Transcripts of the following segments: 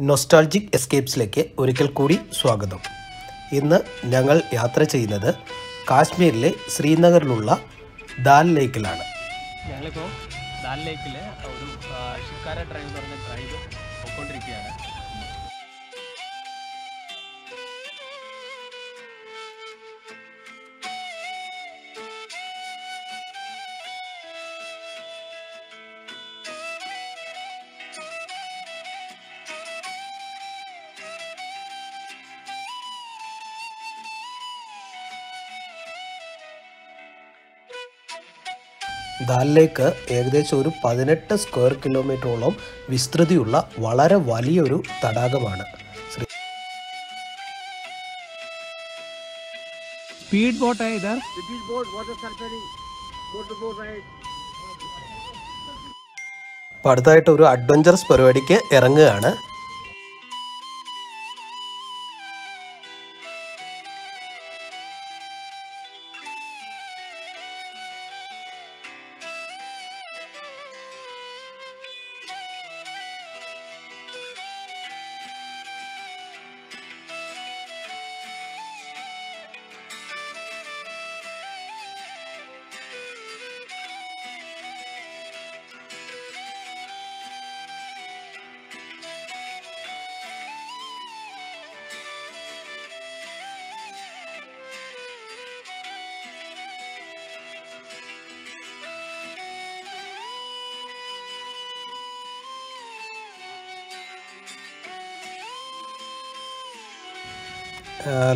Nostalgic എസ്കേപ്സിലേക്ക് ഒരിക്കൽ കൂടി സ്വാഗതം. ഇന്ന് ഞങ്ങൾ യാത്ര ചെയ്യുന്നത് കാശ്മീരിലെ ശ്രീനഗറിലുള്ള ദാൽ ലേക്കിലാണ്. ഞങ്ങളിപ്പോൾ ദാൽ ലേക്കിൽ ഒരു ഷിക്കാര ഡ്രൈവ് പറഞ്ഞ ഡ്രൈവ് പോയിക്കൊണ്ടിരിക്കുകയാണ്. ദാലിലേക്ക് ഏകദേശം ഒരു പതിനെട്ട് സ്ക്വയർ കിലോമീറ്ററോളം വിസ്തൃതിയുള്ള വളരെ വലിയൊരു തടാകമാണ്. സ്പീഡ് ബോട്ട് അടുത്തായിട്ട് ഒരു അഡ്വഞ്ചറസ് പരിപാടിക്ക് ഇറങ്ങുകയാണ്.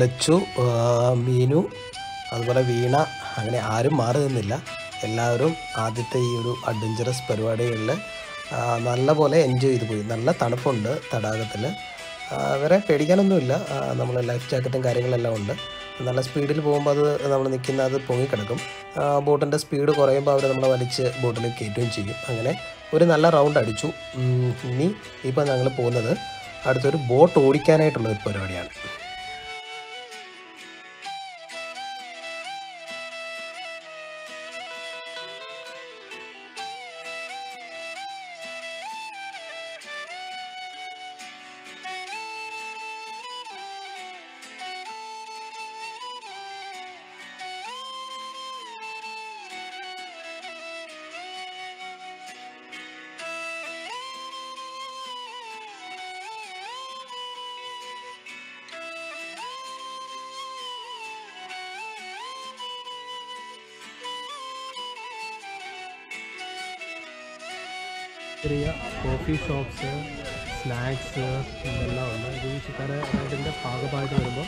ലച്ചു മീനു അതുപോലെ വീണ അങ്ങനെ ആരും മാറി നിന്നില്ല. എല്ലാവരും ആദ്യത്തെ ഈ ഒരു അഡ്വഞ്ചറസ് പരിപാടികളിൽ നല്ല പോലെ എൻജോയ് ചെയ്ത് പോയി. നല്ല തണുപ്പുണ്ട് തടാകത്തിൽ. വേറെ പേടിക്കാനൊന്നുമില്ല. നമ്മൾ ലൈഫ് ജാക്കറ്റും കാര്യങ്ങളെല്ലാം ഉണ്ട്. നല്ല സ്പീഡിൽ പോകുമ്പോൾ അത് നമ്മൾ നിൽക്കുന്ന അത് പൊങ്ങിക്കിടക്കും. ബോട്ടിന്റെ സ്പീഡ് കുറയുമ്പോൾ അവർ നമ്മളെ വലിച്ച് ബോട്ടിൽ കയറ്റുകയും ചെയ്യും. അങ്ങനെ ഒരു നല്ല റൗണ്ട് അടിച്ചു. ഇനി ഇപ്പോൾ ഞങ്ങൾ പോകുന്നത് അടുത്തൊരു ബോട്ട് ഓടിക്കാനായിട്ടുള്ള ഒരു പരിപാടിയാണ്. ചെറിയ കോഫി ഷോപ്സ് സ്നാക്സ് ഇതെല്ലാം ഉണ്ട്. ഇത് ഈ റൈഡിന്റെ ഭാഗമായിട്ട് വരുമ്പോൾ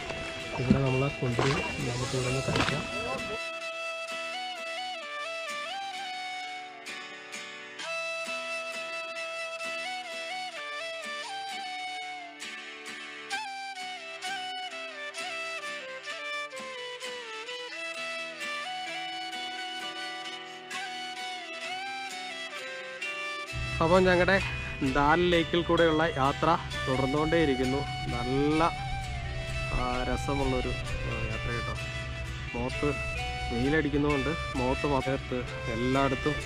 ഇവിടെ നമ്മളെ കൊണ്ടുപോയി നമുക്ക് ഇവിടെ നിന്ന് കഴിക്കാം. അപ്പോൾ ഞങ്ങളുടെ ദാൽ ലേക്കിൽ കൂടെയുള്ള യാത്ര തുടർന്നുകൊണ്ടേയിരിക്കുന്നു. നല്ല രസമുള്ളൊരു യാത്ര കേട്ടോ. മോത്ത് വെയിലടിക്കുന്നതുകൊണ്ട് മോത്ത് മകർത്ത് എല്ലായിടത്തും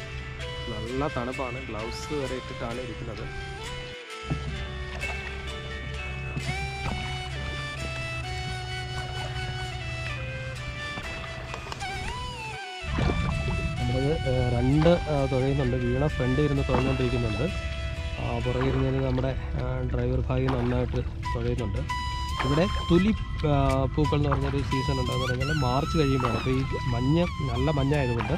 നല്ല തണുപ്പാണ്. ഗ്ലൗസ് വരെ ഇട്ടിട്ടാണ് ഇരിക്കുന്നത്. ഏഹ്, രണ്ട് തുഴയുന്നുണ്ട്. വീണ ഫ്രണ്ട് ഇരുന്ന് തുഴഞ്ഞുകൊണ്ടിരിക്കുന്നുണ്ട് പുറകെ ഇരുന്നതിന് നമ്മുടെ ഡ്രൈവർ ഭാഗി നന്നായിട്ട് തുഴയുന്നുണ്ട്. ഇവിടെ തുലി പൂക്കൾ എന്ന് പറഞ്ഞൊരു സീസൺ ഉണ്ടാകുന്ന പറഞ്ഞാൽ മാർച്ച് കഴിയുമ്പോഴാണ്. അപ്പോൾ ഈ മഞ്ഞ നല്ല മഞ്ഞായതുകൊണ്ട്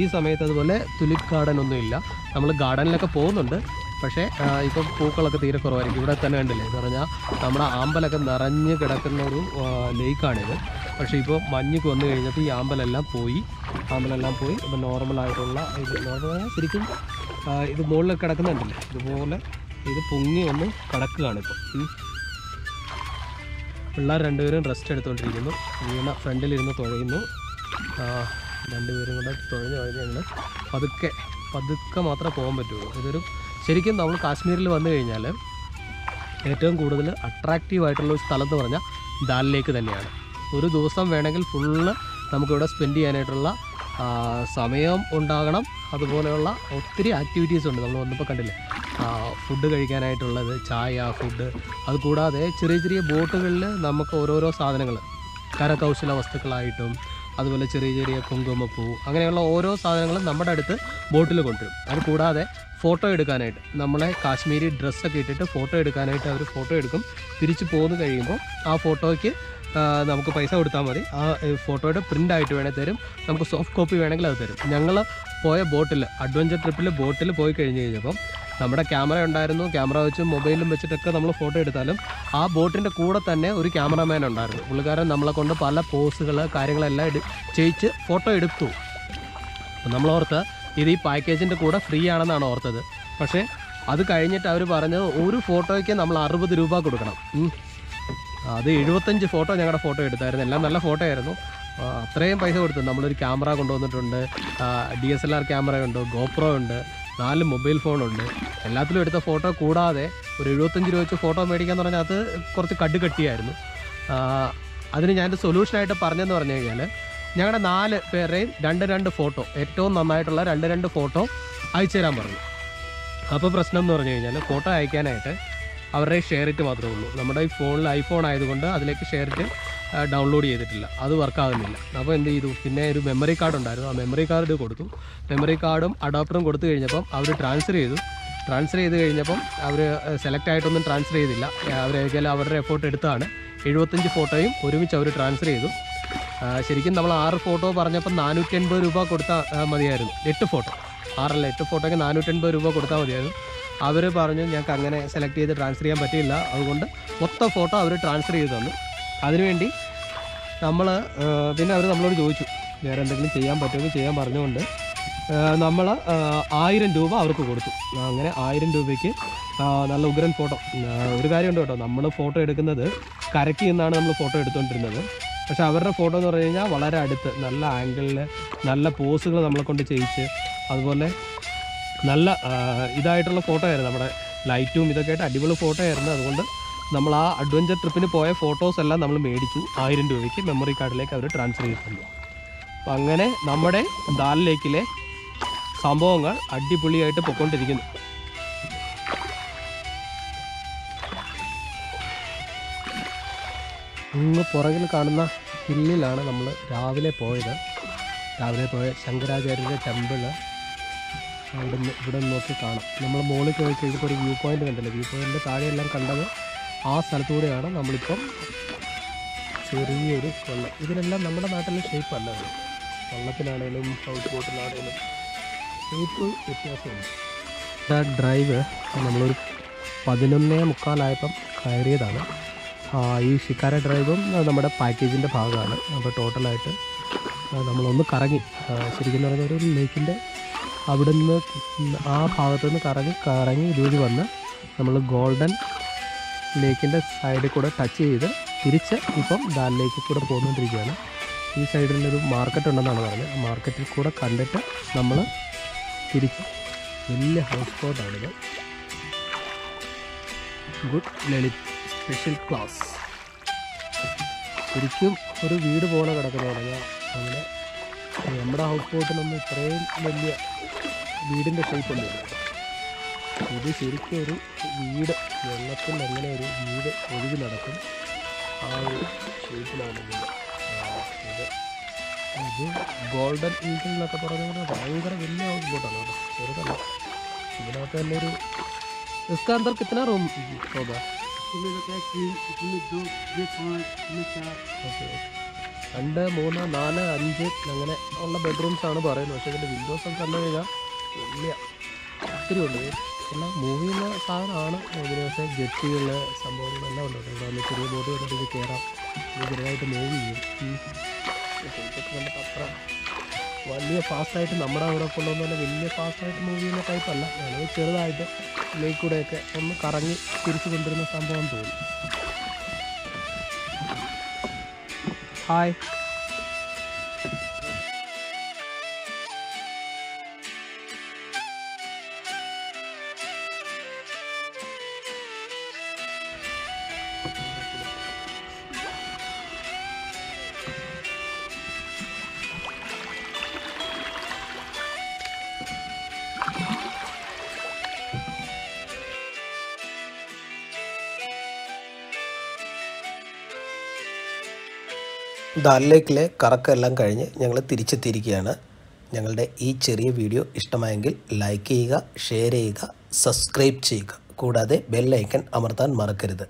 ഈ സമയത്ത് അതുപോലെ തുലിപ് ഗാർഡൻ ഒന്നും ഇല്ല. നമ്മൾ ഗാർഡനിലൊക്കെ പോകുന്നുണ്ട്. പക്ഷേ ഇപ്പം പൂക്കളൊക്കെ തീരെ കുറവായിരിക്കും. ഇവിടെ തന്നെ കണ്ടില്ലേ? എന്ന് പറഞ്ഞാൽ നമ്മുടെ ആമ്പലൊക്കെ നിറഞ്ഞ് കിടക്കുന്ന ഒരു ലേക്കാണിത്. പക്ഷേ ഇപ്പോൾ മഞ്ഞ് വന്നു കഴിഞ്ഞപ്പോൾ ഈ ആമ്പലെല്ലാം പോയി. ആമ്പലെല്ലാം പോയി. ഇപ്പം നോർമലായിട്ടുള്ള ഇത് നോർമൽ ശരിക്കും ഇത് മുകളിൽ കിടക്കുന്നുണ്ടല്ലേ? ഇതുപോലെ ഇത് പൊങ്ങി വന്ന് കിടക്കുകയാണ് ഇപ്പോൾ. ഉം. പിള്ളേർ രണ്ടുപേരും റെസ്റ്റ് എടുത്തുകൊണ്ടിരിക്കുന്നു വീണ ഫ്രണ്ടിലിരുന്ന് തുഴയുന്നു. രണ്ടുപേരും കൂടെ തുഴഞ്ഞു തുഴഞ്ഞ് ഞങ്ങൾ പതുക്കെ പതുക്കെ മാത്രമേ പോകാൻ പറ്റുള്ളൂ. ഇതൊരു ശരിക്കും നമ്മൾ കാശ്മീരിൽ വന്നു കഴിഞ്ഞാൽ ഏറ്റവും കൂടുതൽ അട്രാക്റ്റീവ് ആയിട്ടുള്ള ഒരു സ്ഥലം എന്ന് പറഞ്ഞാൽ ദാൽ ലേക്ക് തന്നെയാണ്. ഒരു ദിവസം വേണമെങ്കിൽ ഫുള്ള് നമുക്കിവിടെ സ്പെൻഡ് ചെയ്യാനായിട്ടുള്ള സമയം ഉണ്ടാകണം. അതുപോലെയുള്ള ഒത്തിരി ആക്ടിവിറ്റീസ് ഉണ്ട്. നമ്മൾ വന്നപ്പോൾ കണ്ടില്ലേ? ഫുഡ് കഴിക്കാനായിട്ടുള്ളത് ചായ ഫുഡ് അതുകൂടാതെ ചെറിയ ചെറിയ ബോട്ടുകളിൽ നമുക്ക് ഓരോരോ സാധനങ്ങൾ കരകൗശല വസ്തുക്കളായിട്ടും അതുപോലെ ചെറിയ ചെറിയ കുങ്കുമപ്പൂ അങ്ങനെയുള്ള ഓരോ സാധനങ്ങളും നമ്മുടെ അടുത്ത് ബോട്ടിൽ കൊണ്ടുവരും. അത് കൂടാതെ ഫോട്ടോ എടുക്കാനായിട്ട് നമ്മളെ കാശ്മീരി ഡ്രസ്സൊക്കെ ഇട്ടിട്ട് ഫോട്ടോ എടുക്കാനായിട്ട് അവർ ഫോട്ടോ എടുക്കും. തിരിച്ചു പോന്നു കഴിയുമ്പോൾ ആ ഫോട്ടോയ്ക്ക് നമുക്ക് പൈസ കൊടുത്താൽ മതി. ആ ഫോട്ടോയുടെ പ്രിന്റ് ആയിട്ട് വേണേൽ തരും. നമുക്ക് സോഫ്റ്റ് കോപ്പി വേണമെങ്കിൽ അത് തരും. ഞങ്ങൾ പോയ ബോട്ടിൽ അഡ്വഞ്ചർ ട്രിപ്പിൽ ബോട്ടിൽ പോയി കഴിഞ്ഞ് കഴിഞ്ഞപ്പം നമ്മുടെ ക്യാമറ ഉണ്ടായിരുന്നു. ക്യാമറ വെച്ചും മൊബൈലും വെച്ചിട്ടൊക്കെ നമ്മൾ ഫോട്ടോ എടുത്താലും ആ ബോട്ടിന്റെ കൂടെ തന്നെ ഒരു ക്യാമറമാൻ ഉണ്ടായിരുന്നു. പുള്ളിക്കാരൻ നമ്മളെ കൊണ്ട് പല പോസുകൾ കാര്യങ്ങളെല്ലാം എടു ചെയ്യിച്ച് ഫോട്ടോ എടുത്തു. ഓർത്ത് ഇത് ഈ പാക്കേജിന്റെ കൂടെ ഫ്രീ ആണെന്നാണ് ഓർത്തത്. പക്ഷേ അത് കഴിഞ്ഞിട്ട് അവർ പറഞ്ഞത് ഒരു ഫോട്ടോയ്ക്ക് നമ്മൾ അറുപത് രൂപ കൊടുക്കണം. അത് എഴുപത്തഞ്ച് ഫോട്ടോ ഞങ്ങളുടെ ഫോട്ടോ എടുത്തായിരുന്നു. എല്ലാം നല്ല ഫോട്ടോ ആയിരുന്നു അത്രയും പൈസ കൊടുത്തു. നമ്മളൊരു ക്യാമറ കൊണ്ടുവന്നിട്ടുണ്ട്. D S L R camera ഉണ്ട് ഗോപ്രോ ഉണ്ട് നാല് മൊബൈൽ ഫോണുണ്ട്. എല്ലാത്തിലും എടുത്ത ഫോട്ടോ കൂടാതെ ഒരു എഴുപത്തഞ്ച് രൂപ വെച്ച് ഫോട്ടോ മേടിക്കാന്ന് പറഞ്ഞാൽ അത് കുറച്ച് കട്ട് കട്ടിയായിരുന്നു അതിന് ഞാൻ സൊല്യൂഷനായിട്ട് പറഞ്ഞതെന്ന് പറഞ്ഞു കഴിഞ്ഞാൽ ഞങ്ങളുടെ നാല് പേരുടെയും രണ്ട് രണ്ട് ഫോട്ടോ ഏറ്റവും നന്നായിട്ടുള്ള രണ്ട് രണ്ട് ഫോട്ടോ അയച്ചു തരാൻ പറഞ്ഞു. അപ്പോൾ പ്രശ്നം എന്ന് പറഞ്ഞു കഴിഞ്ഞാൽ ഫോട്ടോ അയക്കാനായിട്ട് അവരുടെ ഷെയർ ഇറ്റ് മാത്രമേ ഉള്ളൂ. നമ്മുടെ ഈ ഫോണിൽ ഐഫോൺ ആയതുകൊണ്ട് അതിലേക്ക് ഷെയർ ഇറ്റ് ഡൗൺലോഡ് ചെയ്തിട്ടില്ല. അത് വർക്കാകുന്നില്ല അപ്പോൾ എന്ത് ചെയ്തു? പിന്നെ ഒരു മെമ്മറി കാർഡ് ഉണ്ടായിരുന്നു. ആ മെമ്മറി കാർഡ് കൊടുത്തു. മെമ്മറി കാർഡും അഡാപ്റ്ററും കൊടുത്തു കഴിഞ്ഞപ്പം അവർ ട്രാൻസ്ഫർ ചെയ്തു. ട്രാൻസ്ഫർ ചെയ്ത് കഴിഞ്ഞപ്പം അവർ സെലക്ട് ആയിട്ടൊന്നും ട്രാൻസ്ഫർ ചെയ്തില്ല. അവർ അവരുടെ എഫോർട്ട് എടുത്താണ്. എഴുപത്തഞ്ച് ഫോട്ടോയും ഒരുമിച്ച് അവർ ട്രാൻസ്ഫർ ചെയ്തു. ശരിക്കും നമ്മൾ ആറ് ഫോട്ടോ പറഞ്ഞപ്പോൾ നാനൂറ്റി എൺപത് രൂപ കൊടുത്താൽ മതിയായിരുന്നു. എട്ട് ഫോട്ടോ ആറല്ല എട്ട് ഫോട്ടോയ്ക്ക് നാനൂറ്റി എൺപത് രൂപ കൊടുത്താൽ മതിയായിരുന്നു. അവർ പറഞ്ഞു ഞങ്ങൾക്ക് അങ്ങനെ സെലക്ട് ചെയ്ത് ട്രാൻസ്ഫർ ചെയ്യാൻ പറ്റിയില്ല. അതുകൊണ്ട് മൊത്തം ഫോട്ടോ അവർ ട്രാൻസ്ഫർ ചെയ്ത് തന്നു. അതിനുവേണ്ടി നമ്മൾ പിന്നെ അവർ നമ്മളോട് ചോദിച്ചു വേറെ എന്തെങ്കിലും ചെയ്യാൻ പറ്റുമെന്ന് ചെയ്യാൻ പറഞ്ഞുകൊണ്ട് നമ്മൾ ആയിരം രൂപ അവർക്ക് കൊടുത്തു. അങ്ങനെ ആയിരം രൂപയ്ക്ക് നല്ല ഉഗ്രൻ ഫോട്ടോ ഒരു കാര്യമുണ്ട് കേട്ടോ. നമ്മൾ ഫോട്ടോ എടുക്കുന്നത് കരക്കി നിന്നാണ് നമ്മൾ ഫോട്ടോ എടുത്തുകൊണ്ടിരുന്നത് പക്ഷേ അവരുടെ ഫോട്ടോ എന്ന് പറഞ്ഞു കഴിഞ്ഞാൽ വളരെ അടുത്ത് നല്ല ആംഗിളിൽ നല്ല പോസുകൾ നമ്മളെ കൊണ്ട് ചെയ്യിച്ച് അതുപോലെ നല്ല ഇതായിട്ടുള്ള ഫോട്ടോ ആയിരുന്നു നമ്മുടെ ലൈറ്റും ഇതൊക്കെ ആയിട്ട് അടിപൊളി ഫോട്ടോ ആയിരുന്നു അതുകൊണ്ട് നമ്മൾ ആ അഡ്വഞ്ചർ ട്രിപ്പിന് പോയ ഫോട്ടോസ് എല്ലാം നമ്മൾ മേടിച്ചു. ആയിരം രൂപയ്ക്ക് മെമ്മറി കാർഡിലേക്ക് അവർ ട്രാൻസ്ഫർ ചെയ്തിട്ടുണ്ട്. അപ്പം അങ്ങനെ നമ്മുടെ ദാൽ ലേക്കിലെ സംഭവങ്ങൾ അടിപൊളിയായിട്ട് പൊയ്ക്കൊണ്ടിരിക്കുന്നു ഇന്ന് പുറകിൽ കാണുന്ന ഹില്ലിലാണ് നമ്മൾ രാവിലെ പോയത്. രാവിലെ പോയ ശങ്കരാചാര്യന്റെ ടെമ്പിൾ. അവിടെ നിന്ന് ഇവിടെ നോക്കി കാണാം. നമ്മൾ മുകളിൽ പോയി കഴിഞ്ഞപ്പോൾ ഒരു വ്യൂ പോയിന്റ് കണ്ടല്ലോ? വ്യൂ താഴെ താഴെയെല്ലാം കണ്ടത് ആ സ്ഥലത്തൂടെയാണ് നമ്മളിപ്പം ചെറിയൊരു കൊള്ളം. ഇതിനെല്ലാം നമ്മുടെ നാട്ടിലെ ഷേപ്പ് അല്ല വെള്ളത്തിനാണേലും ഹൗസ് ബോട്ടിലാണേലും ഷേപ്പ് വ്യത്യാസമുണ്ട്. ആ ഡ്രൈവ് നമ്മളൊരു പതിനൊന്നേ മുക്കാലായപ്പം കയറിയതാണ്. ഈ ഷിക്കാര ഡ്രൈവും നമ്മുടെ പാക്കേജിന്റെ ഭാഗമാണ്. അപ്പോൾ ടോട്ടലായിട്ട് നമ്മളൊന്ന് കറങ്ങി. ശരിക്കും പറഞ്ഞാൽ ഒരു ലേക്കിന്റെ അവിടെ നിന്ന് ആ ഭാഗത്തു നിന്ന് കറങ്ങി കറങ്ങി ഇതുവഴി വന്ന് നമ്മൾ ഗോൾഡൻ ലേക്കിന്റെ സൈഡിൽ കൂടെ ടച്ച് ചെയ്ത് തിരിച്ച് ഇപ്പം ദാൽ ലേക്കിൽ കൂടെ പോന്നുകൊണ്ടിരിക്കുകയാണ് ഈ സൈഡിലൊരു മാർക്കറ്റ് ഉണ്ടെന്നാണ് പറഞ്ഞത് ആ മാർക്കറ്റിൽ കൂടെ കണ്ടിട്ട് നമ്മൾ തിരിച്ച് വലിയ ഹൗസ് ബോട്ടാണിത് ഗുഡ് ലളിത് സ്പെഷ്യൽ ക്ലാസ് ശരിക്കും ഒരു വീട് പോലെ കിടക്കുന്നതാണ്. അങ്ങനെ നമ്മുടെ ഹൗസ് ബോട്ടിലൊന്നും ഇത്രയും വലിയ വീടിൻ്റെ ഷേപ്പൊന്നുമില്ല ഇത് ശരിക്കും ഒരു വീട് വെള്ളത്തിൽ എങ്ങനെ ഒരു വീട് ഒഴുകി നടക്കും ആ ഒരു ഷേപ്പിലാണ് ഇത് ആ, ഇത് ഇത് ഗോൾഡൻ ഈഗിൾ എന്നൊക്കെ പറഞ്ഞാൽ ഭയങ്കര വലിയ ഹൗസ് ബോട്ടാണ് കേട്ടോ ചെറുതല്ല ഇതിനകത്ത് തന്നെ ഒരു इसका अंदर कितना रूम होगा इसमें होता है तीन इसमें दो ये पाँच इसमें चार ഓക്കെ രണ്ട് മൂന്ന് നാല് അഞ്ച് അങ്ങനെ ഉള്ള ബെഡ്റൂംസ് ആണ് പറയുന്നത് പക്ഷേ ഇതിൻ്റെ വിൻഡോസ് ഒക്കെ കണ്ടു കഴിഞ്ഞാൽ വലിയ താല്പര്യമുണ്ട്. എല്ലാം മൂവ് ചെയ്യുന്ന സാധനമാണ്. ഇതിന് പക്ഷേ ജെട്ടികൾ സംഭവങ്ങളെല്ലാം ഉണ്ട്. ഇവിടെ വന്ന് ചെറിയ ബോട്ട് വന്നിട്ട് കയറാം ഇത് ചെറുതായിട്ട് മൂവ് ചെയ്യും. കണ്ടിട്ട് അത്ര വലിയ ഫാസ്റ്റായിട്ട് നമ്മുടെ അവിടെ കൊണ്ടുവന്ന പോലെ വലിയ ഫാസ്റ്റായിട്ട് മൂവ് ചെയ്യുന്ന ടൈപ്പ് അല്ല. വളരെ ചെറുതായിട്ട് ലേക്ക് കൂടെയൊക്കെ ഒന്ന് കറങ്ങി തിരിച്ചു കൊണ്ടുവരുന്ന സംഭവം തോന്നി. ഹായ് ദാൽ ലേക്കിലെ കറക്കെല്ലാം കഴിഞ്ഞ് ഞങ്ങൾ തിരിച്ചെത്തിയിരിക്കുകയാണ്. ഞങ്ങളുടെ ഈ ചെറിയ വീഡിയോ ഇഷ്ടമായെങ്കിൽ ലൈക്ക് ചെയ്യുക ഷെയർ ചെയ്യുക സബ്സ്ക്രൈബ് ചെയ്യുക. കൂടാതെ ബെല്ലൈക്കൻ അമർത്താൻ മറക്കരുത്.